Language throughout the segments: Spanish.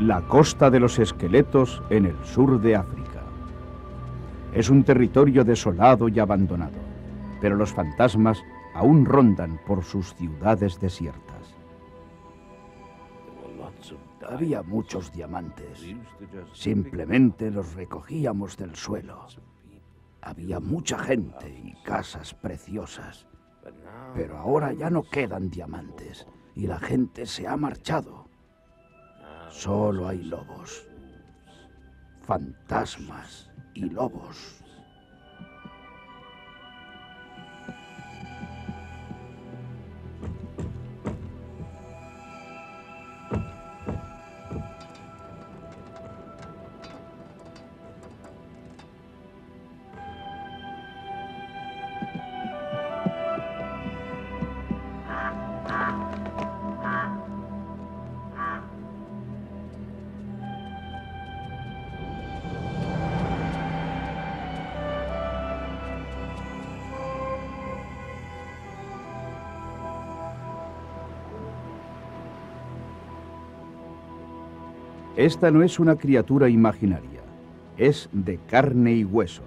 La costa de los esqueletos en el sur de África. Es un territorio desolado y abandonado, pero los fantasmas aún rondan por sus ciudades desiertas. Había muchos diamantes. Simplemente los recogíamos del suelo. Había mucha gente y casas preciosas. Pero ahora ya no quedan diamantes y la gente se ha marchado. Solo hay lobos. Fantasmas y lobos. Esta no es una criatura imaginaria, es de carne y hueso.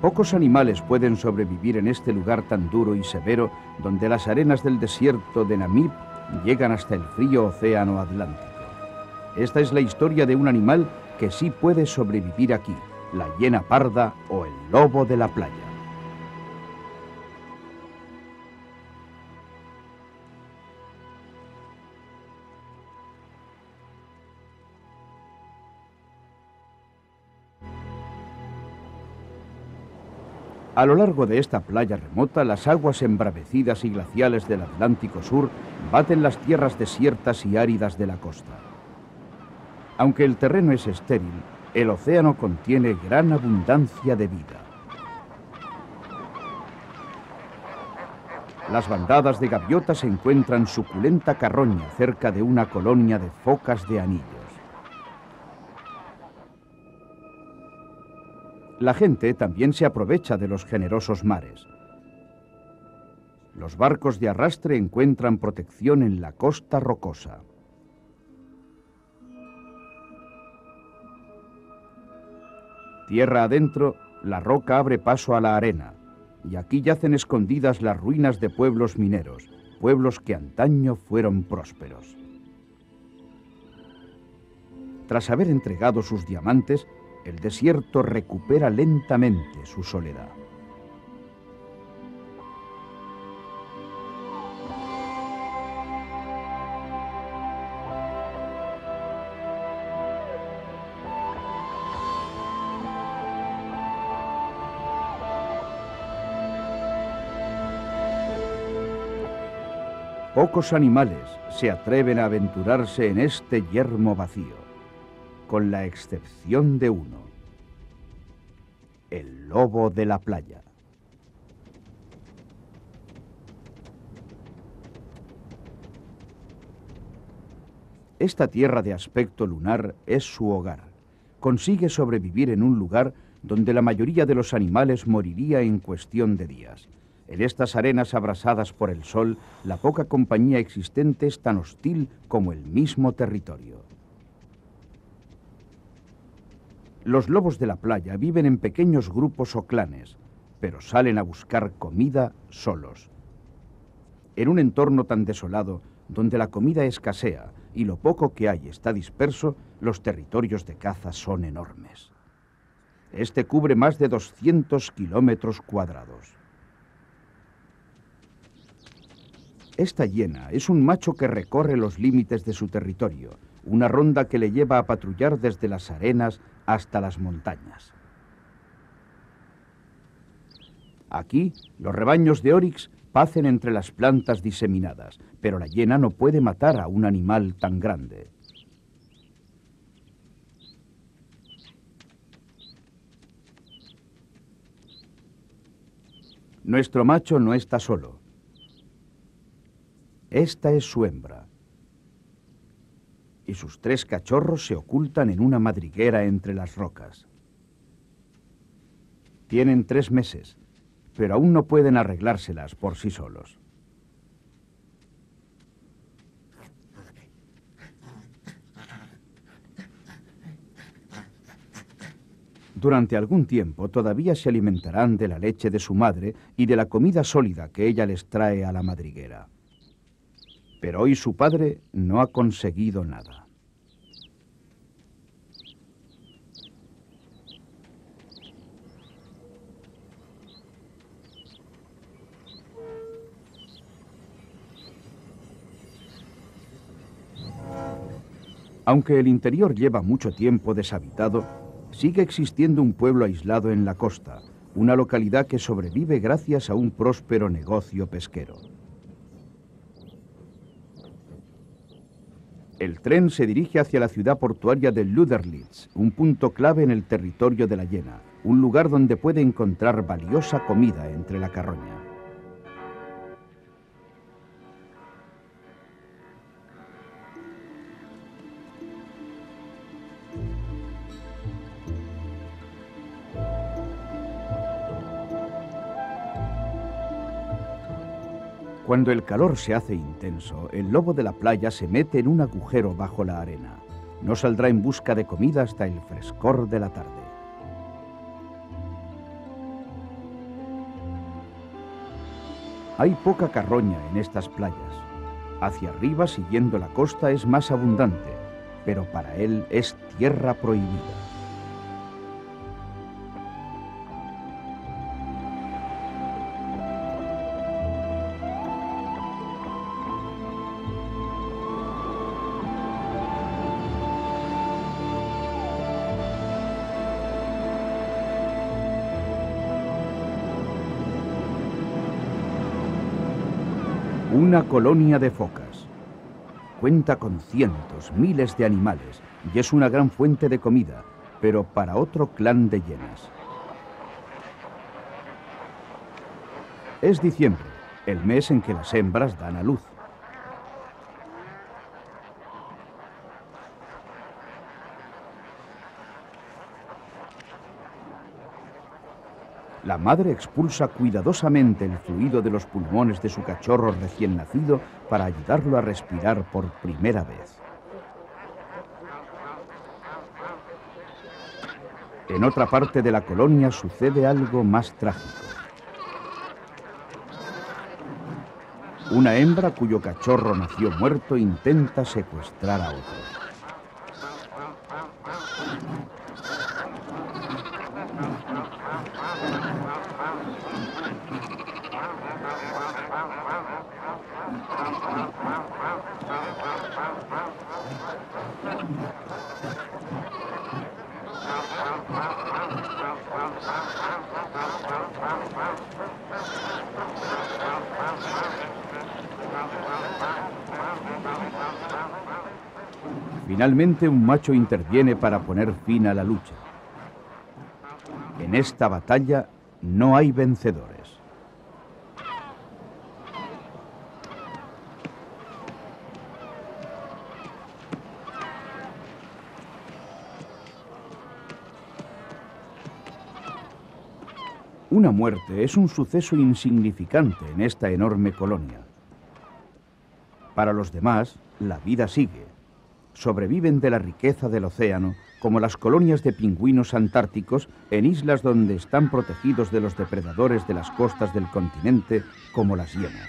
Pocos animales pueden sobrevivir en este lugar tan duro y severo donde las arenas del desierto de Namib llegan hasta el frío océano Atlántico. Esta es la historia de un animal que sí puede sobrevivir aquí, la hiena parda o el lobo de la playa. A lo largo de esta playa remota, las aguas embravecidas y glaciales del Atlántico Sur baten las tierras desiertas y áridas de la costa. Aunque el terreno es estéril, el océano contiene gran abundancia de vida. Las bandadas de gaviotas encuentran suculenta carroña cerca de una colonia de focas de anillo. La gente también se aprovecha de los generosos mares. Los barcos de arrastre encuentran protección en la costa rocosa. Tierra adentro, la roca abre paso a la arena, y aquí yacen escondidas las ruinas de pueblos mineros, pueblos que antaño fueron prósperos. Tras haber entregado sus diamantes, el desierto recupera lentamente su soledad. Pocos animales se atreven a aventurarse en este yermo vacío con la excepción de uno, el lobo de la playa. Esta tierra de aspecto lunar es su hogar. Consigue sobrevivir en un lugar donde la mayoría de los animales moriría en cuestión de días. En estas arenas abrasadas por el sol, la poca compañía existente es tan hostil como el mismo territorio. Los lobos de la playa viven en pequeños grupos o clanes, pero salen a buscar comida solos. En un entorno tan desolado, donde la comida escasea y lo poco que hay está disperso, los territorios de caza son enormes. Este cubre más de 200 kilómetros cuadrados. Esta hiena es un macho que recorre los límites de su territorio, una ronda que le lleva a patrullar desde las arenas hasta las montañas. Aquí, los rebaños de Oryx pacen entre las plantas diseminadas, pero la hiena no puede matar a un animal tan grande. Nuestro macho no está solo. Esta es su hembra y sus tres cachorros se ocultan en una madriguera entre las rocas. Tienen tres meses, pero aún no pueden arreglárselas por sí solos. Durante algún tiempo todavía se alimentarán de la leche de su madre y de la comida sólida que ella les trae a la madriguera. Pero hoy su padre no ha conseguido nada. Aunque el interior lleva mucho tiempo deshabitado, sigue existiendo un pueblo aislado en la costa, una localidad que sobrevive gracias a un próspero negocio pesquero. El tren se dirige hacia la ciudad portuaria de Luderlitz, un punto clave en el territorio de la Llena, un lugar donde puede encontrar valiosa comida entre la carroña. Cuando el calor se hace intenso, el lobo de la playa se mete en un agujero bajo la arena. No saldrá en busca de comida hasta el frescor de la tarde. Hay poca carroña en estas playas. Hacia arriba, siguiendo la costa, es más abundante, pero para él es tierra prohibida. Una colonia de focas. Cuenta con cientos, miles de animales y es una gran fuente de comida, pero para otro clan de hienas. Es diciembre, el mes en que las hembras dan a luz. La madre expulsa cuidadosamente el fluido de los pulmones de su cachorro recién nacido para ayudarlo a respirar por primera vez. En otra parte de la colonia sucede algo más trágico. Una hembra cuyo cachorro nació muerto intenta secuestrar a otro. Un macho interviene para poner fin a la lucha. En esta batalla no hay vencedores. Una muerte es un suceso insignificante en esta enorme colonia. Para los demás, la vida sigue. Sobreviven de la riqueza del océano, como las colonias de pingüinos antárticos en islas donde están protegidos de los depredadores de las costas del continente, como las hienas.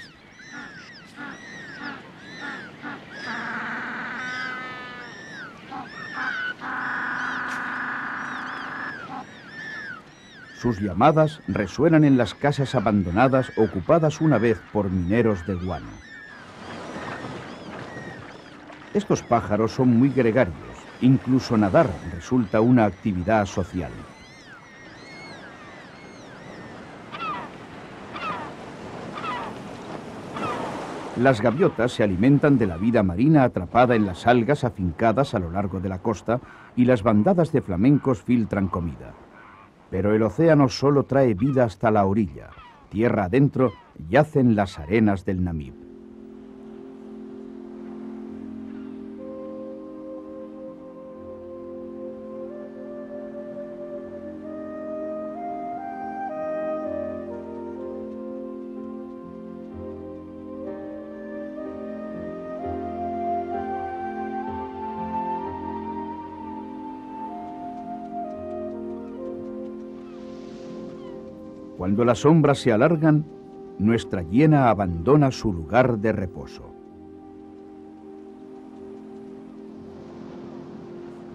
Sus llamadas resuenan en las casas abandonadas ocupadas una vez por mineros de guano. Estos pájaros son muy gregarios, incluso nadar resulta una actividad social. Las gaviotas se alimentan de la vida marina atrapada en las algas afincadas a lo largo de la costa y las bandadas de flamencos filtran comida. Pero el océano solo trae vida hasta la orilla. Tierra adentro yacen las arenas del Namib. Cuando las sombras se alargan, nuestra hiena abandona su lugar de reposo.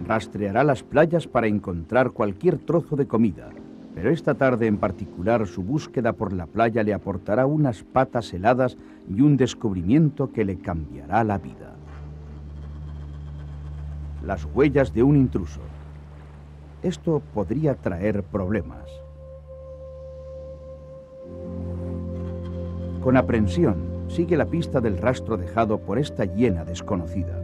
Rastreará las playas para encontrar cualquier trozo de comida, pero esta tarde en particular su búsqueda por la playa le aportará unas patas heladas y un descubrimiento que le cambiará la vida. Las huellas de un intruso. Esto podría traer problemas. Con aprensión, sigue la pista del rastro dejado por esta hiena desconocida.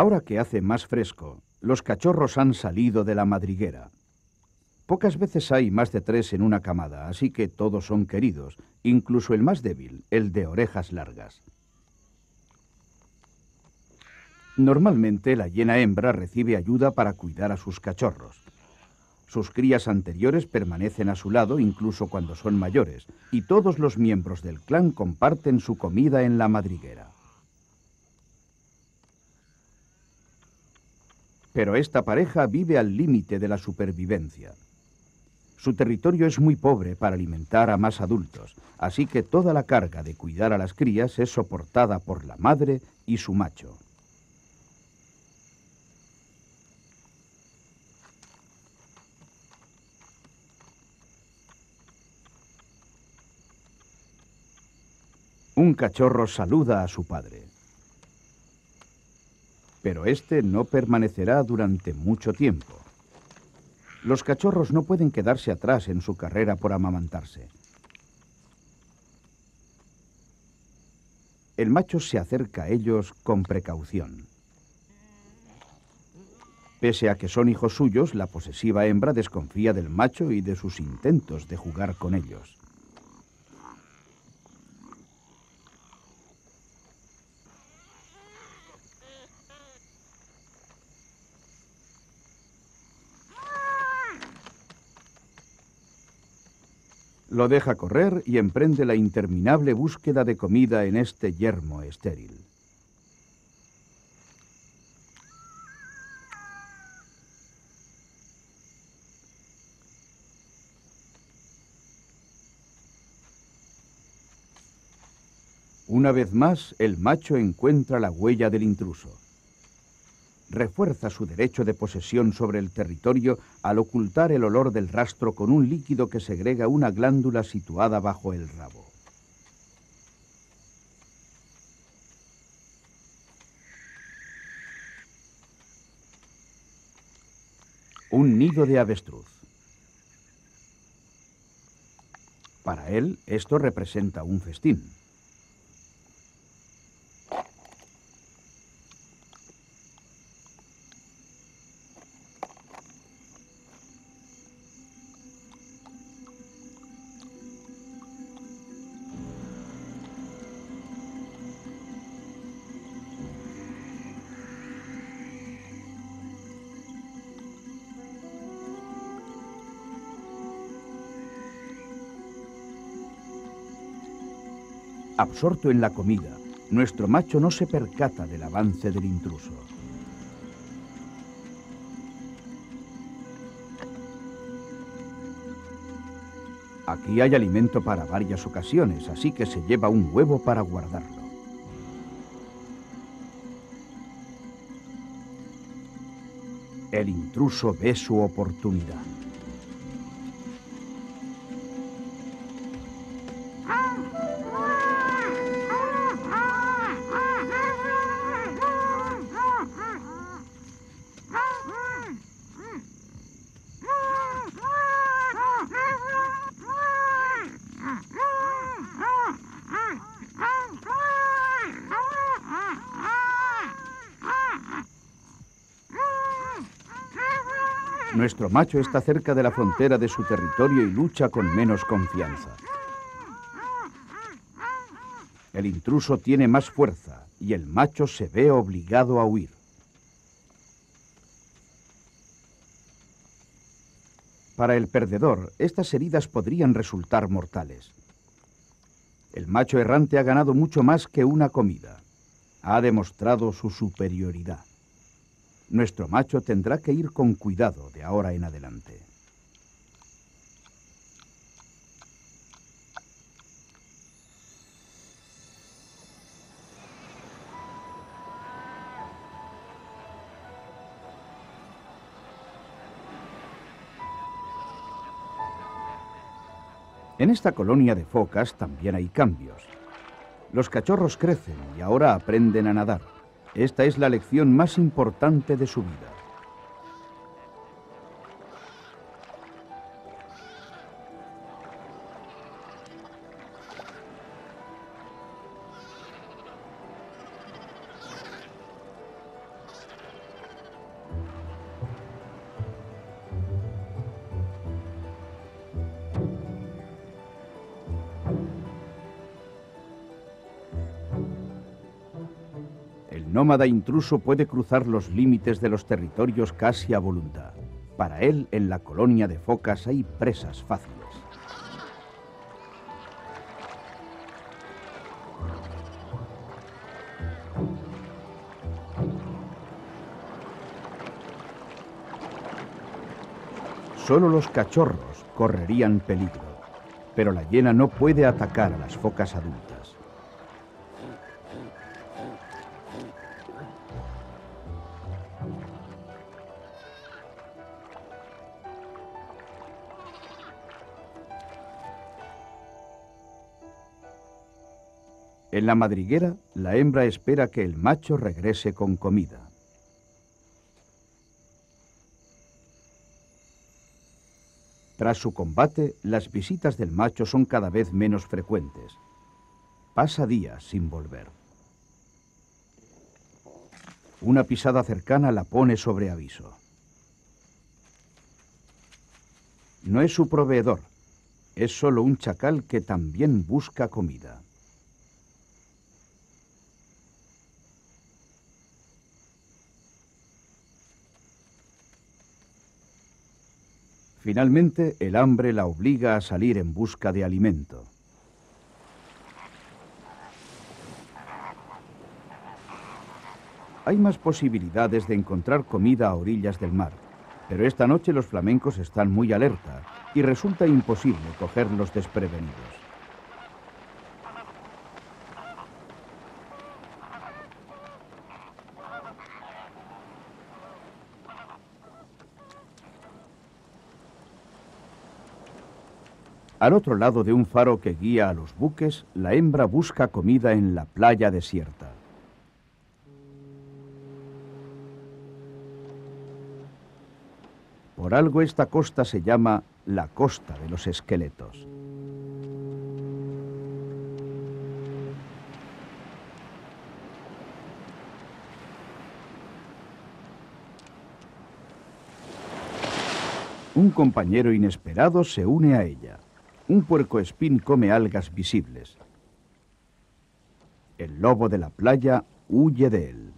Ahora que hace más fresco, los cachorros han salido de la madriguera. Pocas veces hay más de tres en una camada, así que todos son queridos, incluso el más débil, el de orejas largas. Normalmente la hiena hembra recibe ayuda para cuidar a sus cachorros. Sus crías anteriores permanecen a su lado incluso cuando son mayores, y todos los miembros del clan comparten su comida en la madriguera. Pero esta pareja vive al límite de la supervivencia. Su territorio es muy pobre para alimentar a más adultos, así que toda la carga de cuidar a las crías es soportada por la madre y su macho. Un cachorro saluda a su padre pero este no permanecerá durante mucho tiempo. Los cachorros no pueden quedarse atrás en su carrera por amamantarse. El macho se acerca a ellos con precaución. Pese a que son hijos suyos, la posesiva hembra desconfía del macho y de sus intentos de jugar con ellos. Lo deja correr y emprende la interminable búsqueda de comida en este yermo estéril. Una vez más, el macho encuentra la huella del intruso refuerza su derecho de posesión sobre el territorio al ocultar el olor del rastro con un líquido que segrega una glándula situada bajo el rabo. Un nido de avestruz. Para él, esto representa un festín. Absorto en la comida, nuestro macho no se percata del avance del intruso. Aquí hay alimento para varias ocasiones, así que se lleva un huevo para guardarlo. El intruso ve su oportunidad. Nuestro macho está cerca de la frontera de su territorio y lucha con menos confianza. El intruso tiene más fuerza y el macho se ve obligado a huir. Para el perdedor, estas heridas podrían resultar mortales. El macho errante ha ganado mucho más que una comida. Ha demostrado su superioridad. Nuestro macho tendrá que ir con cuidado de ahora en adelante. En esta colonia de focas también hay cambios. Los cachorros crecen y ahora aprenden a nadar. Esta es la lección más importante de su vida. Nómada intruso puede cruzar los límites de los territorios casi a voluntad. Para él, en la colonia de focas hay presas fáciles. Solo los cachorros correrían peligro, pero la hiena no puede atacar a las focas adultas. En la madriguera, la hembra espera que el macho regrese con comida. Tras su combate, las visitas del macho son cada vez menos frecuentes. Pasa días sin volver. Una pisada cercana la pone sobre aviso. No es su proveedor, es solo un chacal que también busca comida. Finalmente, el hambre la obliga a salir en busca de alimento. Hay más posibilidades de encontrar comida a orillas del mar, pero esta noche los flamencos están muy alerta y resulta imposible cogerlos desprevenidos. Al otro lado de un faro que guía a los buques, la hembra busca comida en la playa desierta. Por algo esta costa se llama la costa de los esqueletos. Un compañero inesperado se une a ella. Un puercoespín come algas visibles. El lobo de la playa huye de él.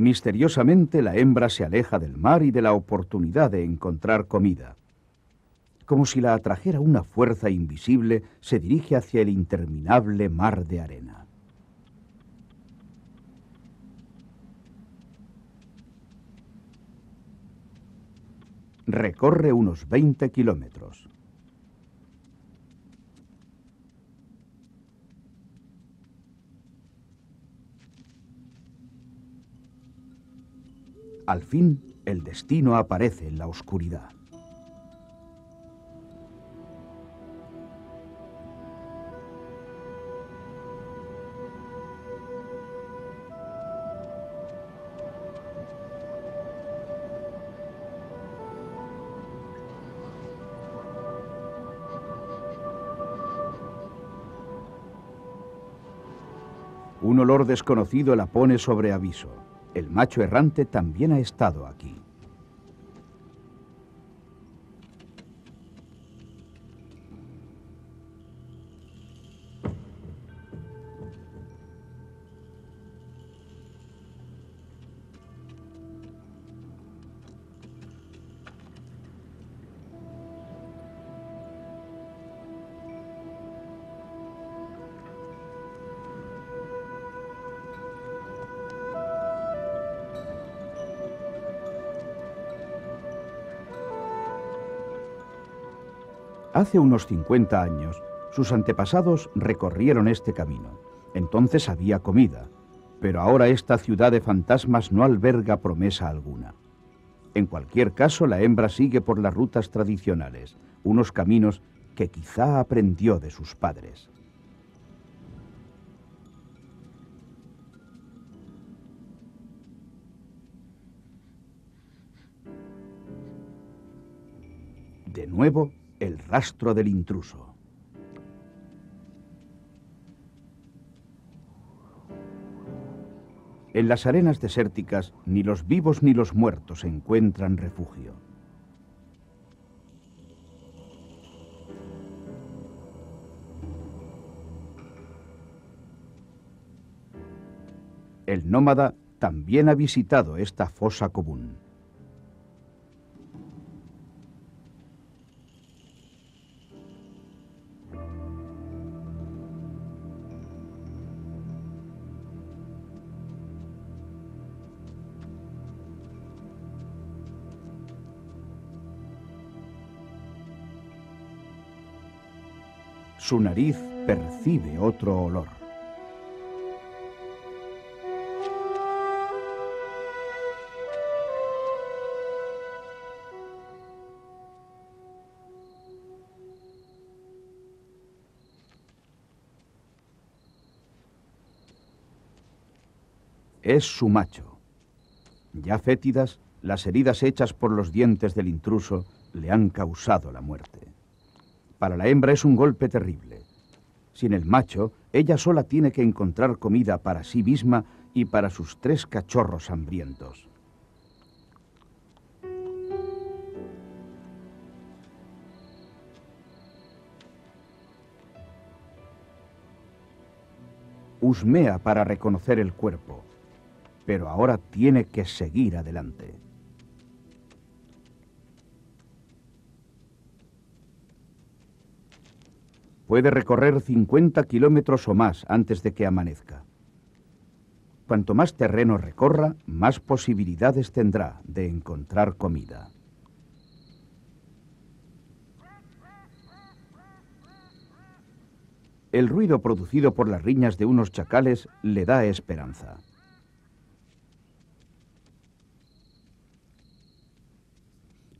Misteriosamente la hembra se aleja del mar y de la oportunidad de encontrar comida. Como si la atrajera una fuerza invisible, se dirige hacia el interminable mar de arena. Recorre unos 20 kilómetros. Al fin El destino aparece en la oscuridad. Un olor desconocido la pone sobre aviso. El macho errante también ha estado aquí. Hace unos 50 años, sus antepasados recorrieron este camino. Entonces había comida, pero ahora esta ciudad de fantasmas no alberga promesa alguna. En cualquier caso, la hembra sigue por las rutas tradicionales, unos caminos que quizá aprendió de sus padres. De nuevo, el rastro del intruso. En las arenas desérticas ni los vivos ni los muertos encuentran refugio. El nómada también ha visitado esta fosa común. Su nariz percibe otro olor. Es su macho. Ya fétidas, las heridas hechas por los dientes del intruso le han causado la muerte. Para la hembra es un golpe terrible. Sin el macho, ella sola tiene que encontrar comida para sí misma y para sus tres cachorros hambrientos. Husmea para reconocer el cuerpo, pero ahora tiene que seguir adelante. Puede recorrer 50 kilómetros o más antes de que amanezca. Cuanto más terreno recorra, más posibilidades tendrá de encontrar comida. El ruido producido por las riñas de unos chacales le da esperanza.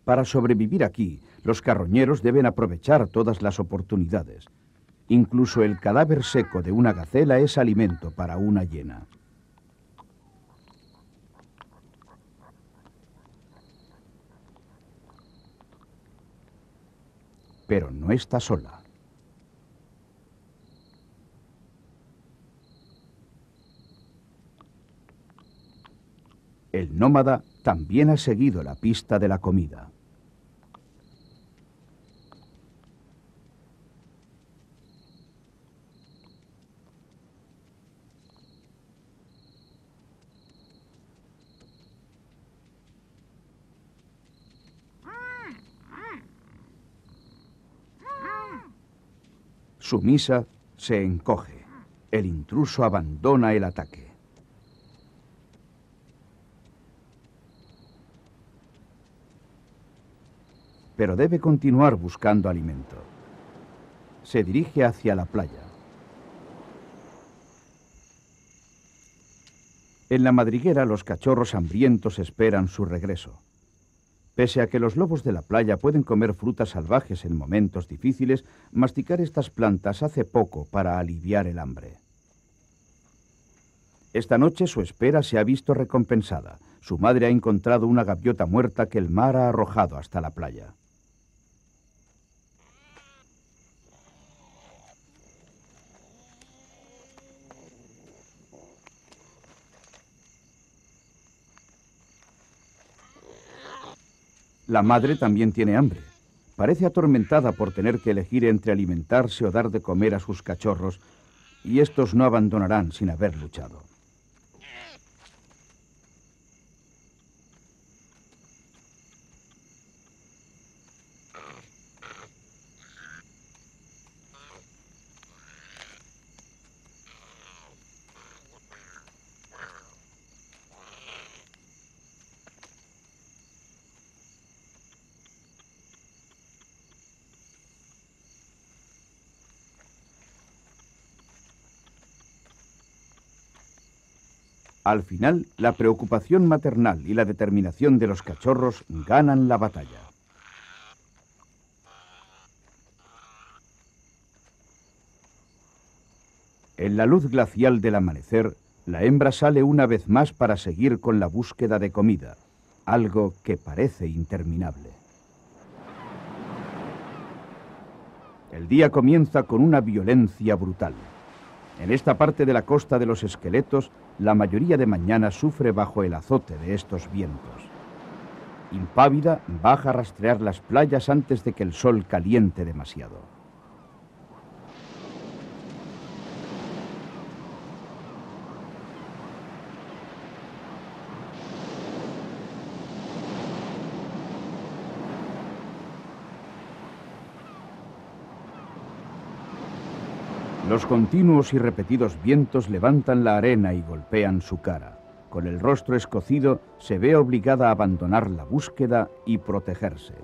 Para sobrevivir aquí, los carroñeros deben aprovechar todas las oportunidades. Incluso el cadáver seco de una gacela es alimento para una hiena. Pero no está sola. El nómada también ha seguido la pista de la comida. Sumisa se encoge. El intruso abandona el ataque. Pero debe continuar buscando alimento. Se dirige hacia la playa. En la madriguera los cachorros hambrientos esperan su regreso. Pese a que los lobos de la playa pueden comer frutas salvajes en momentos difíciles, masticar estas plantas hace poco para aliviar el hambre. Esta noche su espera se ha visto recompensada. Su madre ha encontrado una gaviota muerta que el mar ha arrojado hasta la playa. La madre también tiene hambre. Parece atormentada por tener que elegir entre alimentarse o dar de comer a sus cachorros, y estos no abandonarán sin haber luchado. Al final, la preocupación maternal y la determinación de los cachorros ganan la batalla. En la luz glacial del amanecer, la hembra sale una vez más para seguir con la búsqueda de comida, algo que parece interminable. El día comienza con una violencia brutal. En esta parte de la costa de los esqueletos, la mayoría de mañana sufre bajo el azote de estos vientos. Impávida, baja a rastrear las playas antes de que el sol caliente demasiado. Los continuos y repetidos vientos levantan la arena y golpean su cara. Con el rostro escocido, se ve obligada a abandonar la búsqueda y protegerse.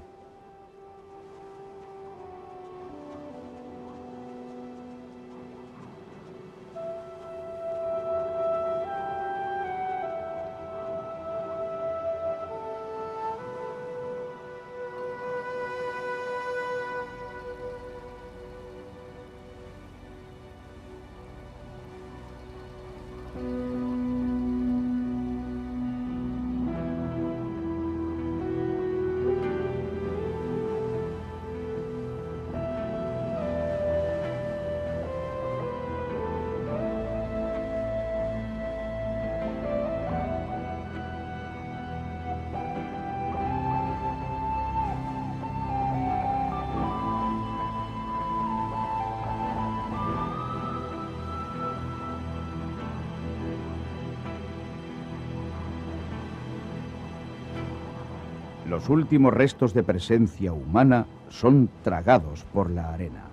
Los últimos restos de presencia humana son tragados por la arena.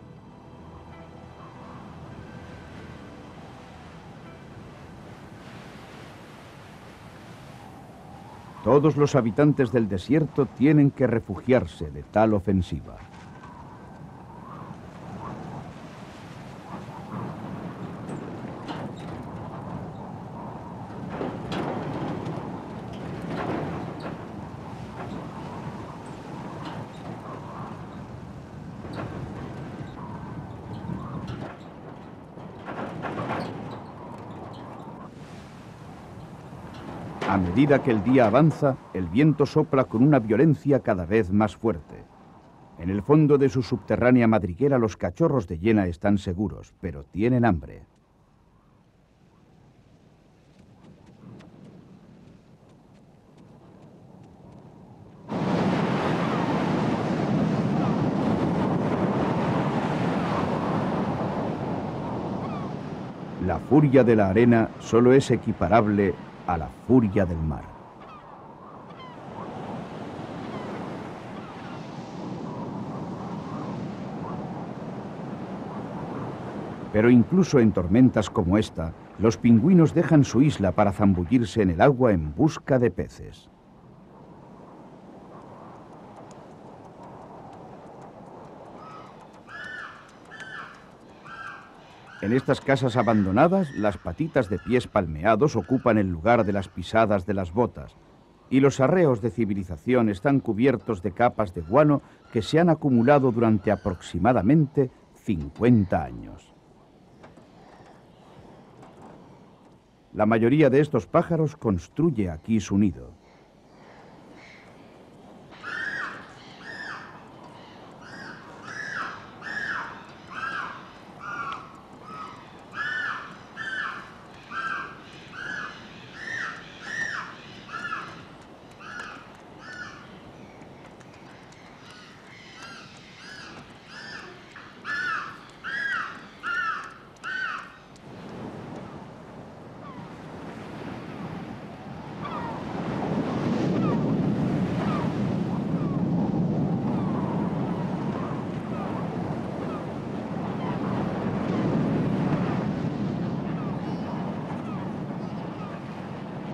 Todos los habitantes del desierto tienen que refugiarse de tal ofensiva. A medida que el día avanza, el viento sopla con una violencia cada vez más fuerte. En el fondo de su subterránea madriguera los cachorros de hiena están seguros, pero tienen hambre. La furia de la arena solo es equiparable a la furia del mar. Pero incluso en tormentas como esta, los pingüinos dejan su isla para zambullirse en el agua en busca de peces. En estas casas abandonadas, las patitas de pies palmeados ocupan el lugar de las pisadas de las botas, y los arreos de civilización están cubiertos de capas de guano que se han acumulado durante aproximadamente 50 años. La mayoría de estos pájaros construye aquí su nido.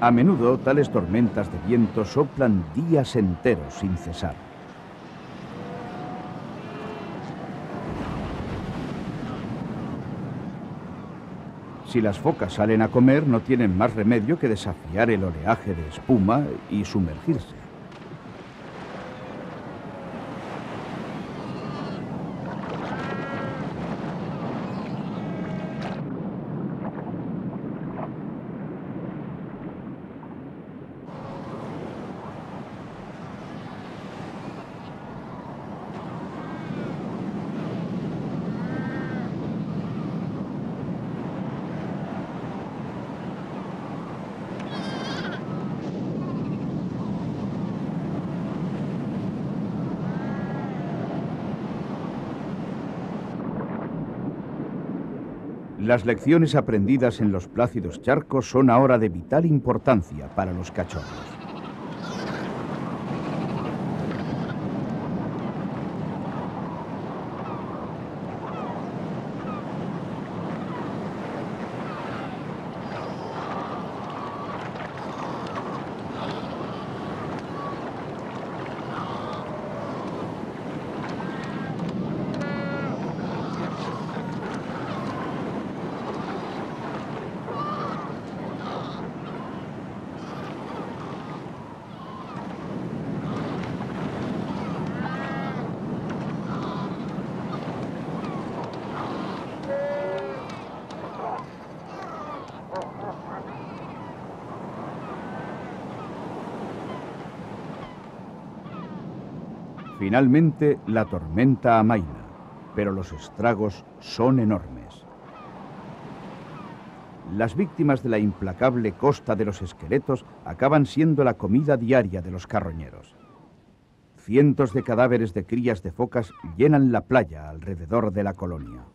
A menudo tales tormentas de viento soplan días enteros sin cesar. Si las focas salen a comer, no tienen más remedio que desafiar el oleaje de espuma y sumergirse. Las lecciones aprendidas en los plácidos charcos son ahora de vital importancia para los cachorros. Finalmente, la tormenta amaina, pero los estragos son enormes. Las víctimas de la implacable costa de los esqueletos acaban siendo la comida diaria de los carroñeros. Cientos de cadáveres de crías de focas llenan la playa alrededor de la colonia.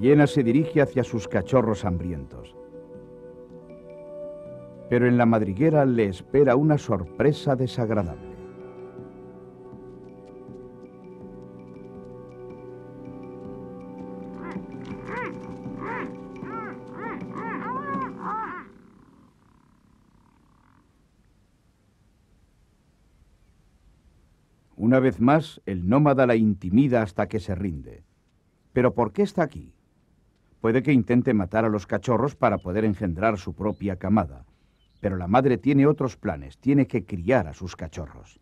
La hiena se dirige hacia sus cachorros hambrientos. Pero en la madriguera le espera una sorpresa desagradable. Una vez más, el nómada la intimida hasta que se rinde. ¿Pero por qué está aquí? Puede que intente matar a los cachorros para poder engendrar su propia camada, pero la madre tiene otros planes, tiene que criar a sus cachorros.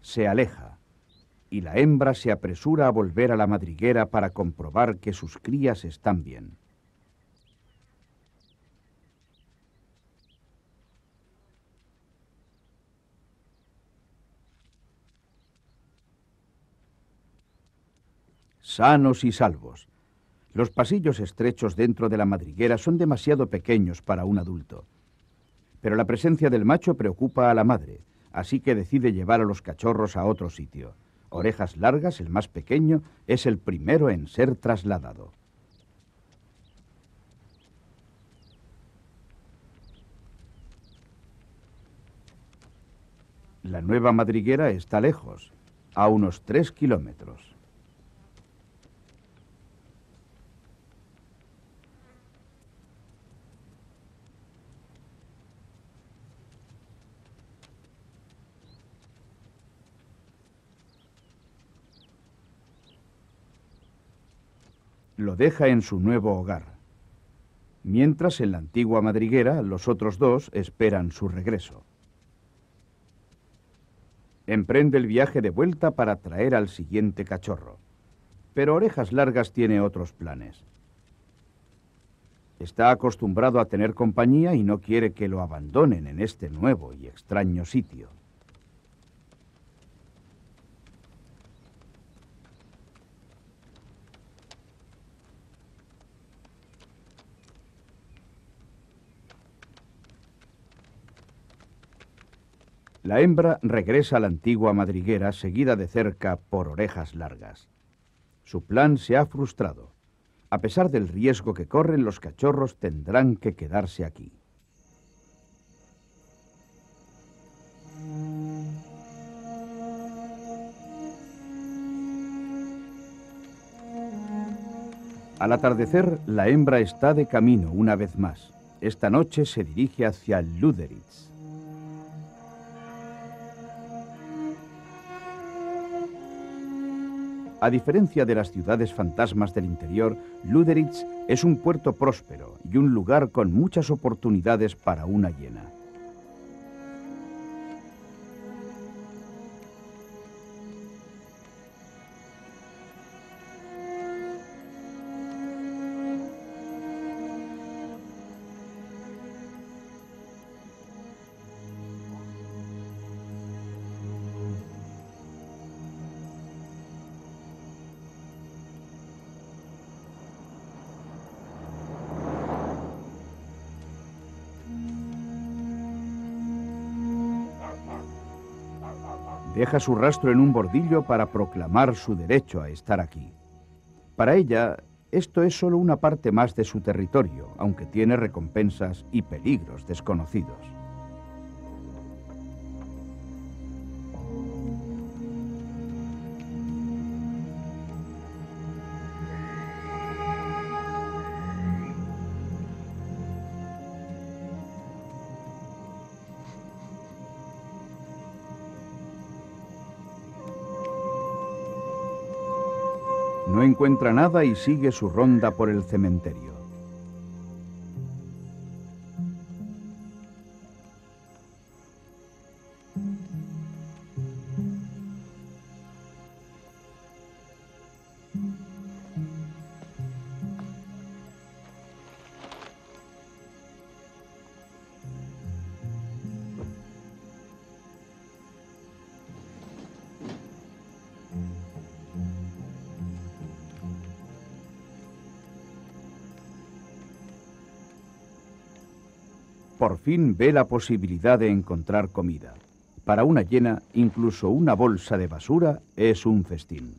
Se aleja, y la hembra se apresura a volver a la madriguera para comprobar que sus crías están bien. Sanos y salvos, los pasillos estrechos dentro de la madriguera son demasiado pequeños para un adulto. Pero la presencia del macho preocupa a la madre, así que decide llevar a los cachorros a otro sitio. Orejas largas, el más pequeño, es el primero en ser trasladado. La nueva madriguera está lejos, a unos tres kilómetros. Lo deja en su nuevo hogar. Mientras en la antigua madriguera los otros dos esperan su regreso. Emprende el viaje de vuelta para traer al siguiente cachorro. Pero Orejas Largas tiene otros planes. Está acostumbrado a tener compañía y no quiere que lo abandonen en este nuevo y extraño sitio. La hembra regresa a la antigua madriguera seguida de cerca por orejas largas. Su plan se ha frustrado. A pesar del riesgo que corren, los cachorros tendrán que quedarse aquí. Al atardecer, la hembra está de camino una vez más. Esta noche se dirige hacia Luderitz. A diferencia de las ciudades fantasmas del interior, Luderitz es un puerto próspero y un lugar con muchas oportunidades para una hiena. Deja su rastro en un bordillo para proclamar su derecho a estar aquí. Para ella, esto es solo una parte más de su territorio, aunque tiene recompensas y peligros desconocidos. Encuentra nada y sigue su ronda por el cementerio. Fin ve la posibilidad de encontrar comida. Para una llena, incluso una bolsa de basura es un festín.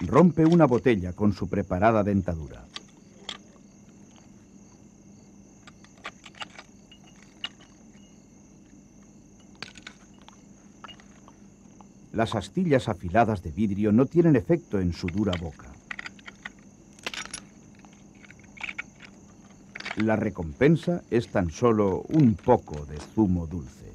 Rompe una botella con su preparada dentadura. Las astillas afiladas de vidrio no tienen efecto en su dura boca. La recompensa es tan solo un poco de zumo dulce.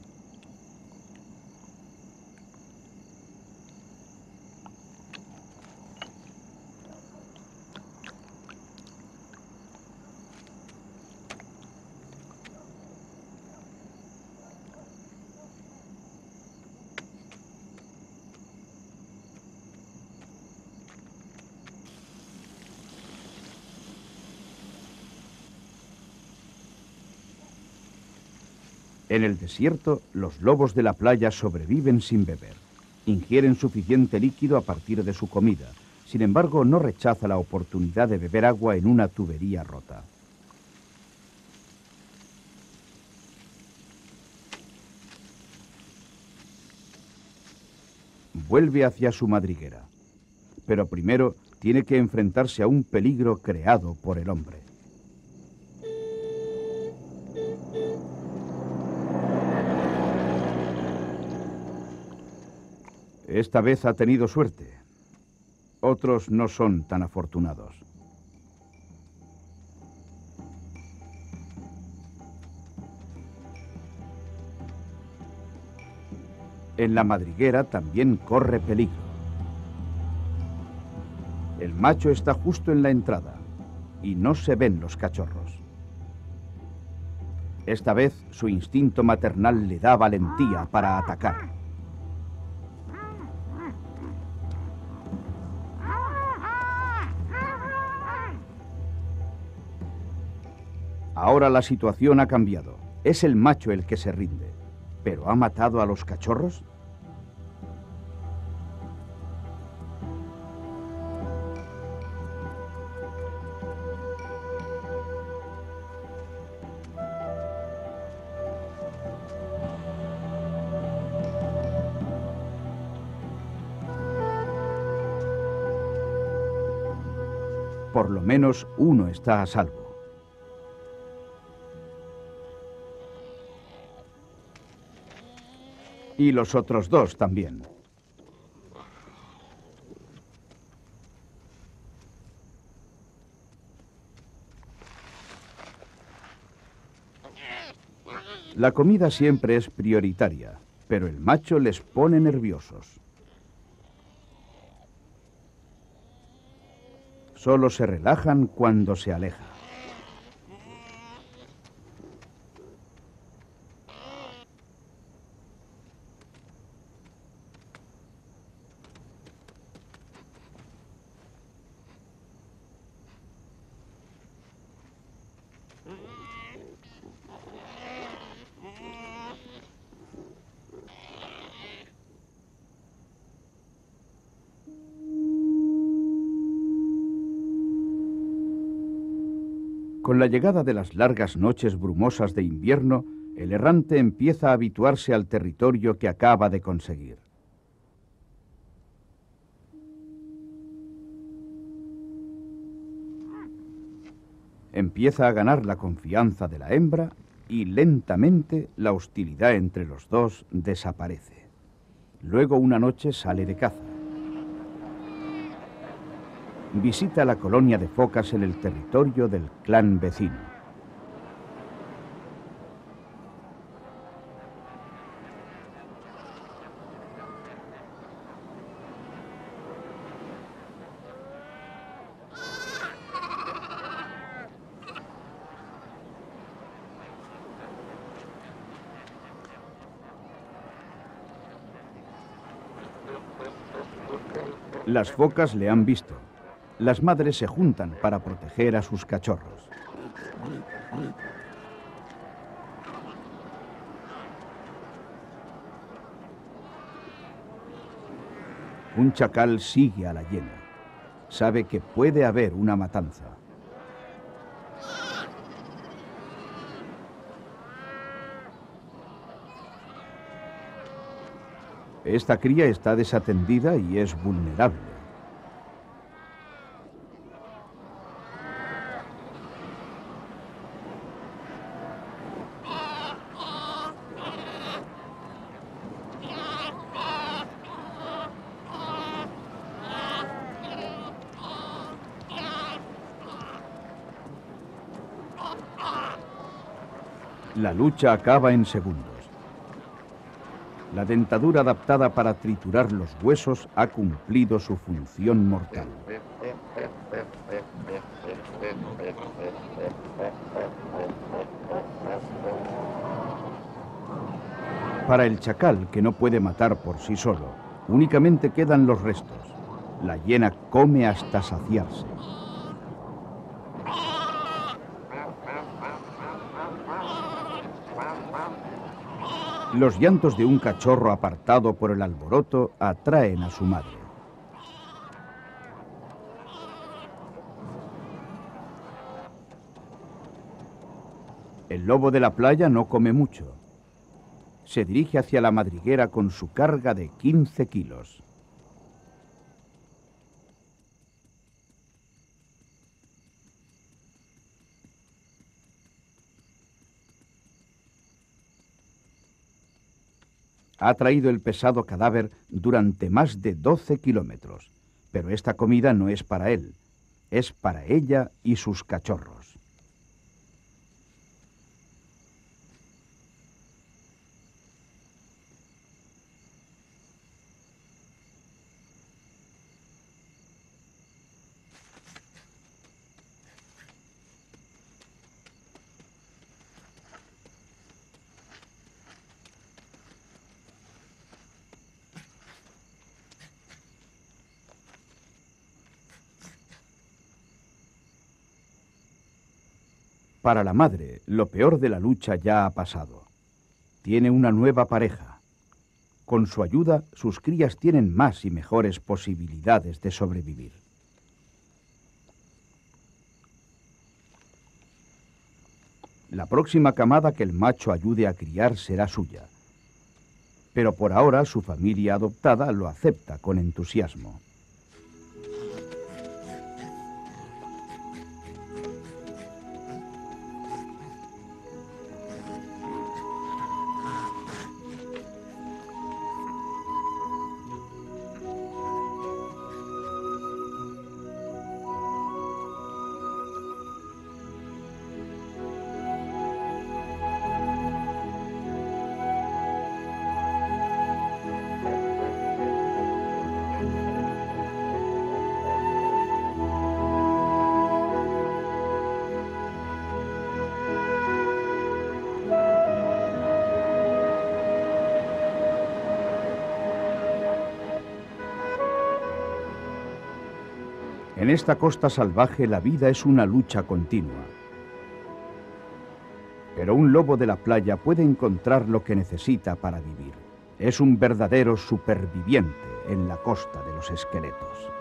En el desierto, los lobos de la playa sobreviven sin beber. Ingieren suficiente líquido a partir de su comida. Sin embargo, no rechaza la oportunidad de beber agua en una tubería rota. Vuelve hacia su madriguera. Pero primero tiene que enfrentarse a un peligro creado por el hombre. Esta vez ha tenido suerte. Otros no son tan afortunados. En la madriguera también corre peligro. El macho está justo en la entrada y no se ven los cachorros. Esta vez su instinto maternal le da valentía para atacar. Ahora la situación ha cambiado. Es el macho el que se rinde. ¿Pero ha matado a los cachorros? Por lo menos uno está a salvo. Y los otros dos también. La comida siempre es prioritaria, pero el macho les pone nerviosos. Solo se relajan cuando se aleja. La llegada de las largas noches brumosas de invierno, el errante empieza a habituarse al territorio que acaba de conseguir. Empieza a ganar la confianza de la hembra y lentamente la hostilidad entre los dos desaparece. Luego una noche sale de caza visita la colonia de focas en el territorio del clan vecino. Las focas le han visto las madres se juntan para proteger a sus cachorros. Un chacal sigue a la hiena. Sabe que puede haber una matanza. Esta cría está desatendida y es vulnerable. La lucha acaba en segundos. La dentadura adaptada para triturar los huesos ha cumplido su función mortal. Para el chacal, que no puede matar por sí solo, únicamente quedan los restos. La hiena come hasta saciarse. Los llantos de un cachorro apartado por el alboroto atraen a su madre. El lobo de la playa no come mucho. Se dirige hacia la madriguera con su carga de 15 kilos. Ha traído el pesado cadáver durante más de 12 kilómetros. Pero esta comida no es para él, es para ella y sus cachorros. Para la madre, lo peor de la lucha ya ha pasado. Tiene una nueva pareja. Con su ayuda, sus crías tienen más y mejores posibilidades de sobrevivir. La próxima camada que el macho ayude a criar será suya. Pero por ahora su familia adoptada lo acepta con entusiasmo. En esta costa salvaje la vida es una lucha continua. Pero un lobo de la playa puede encontrar lo que necesita para vivir. Es un verdadero superviviente en la costa de los esqueletos.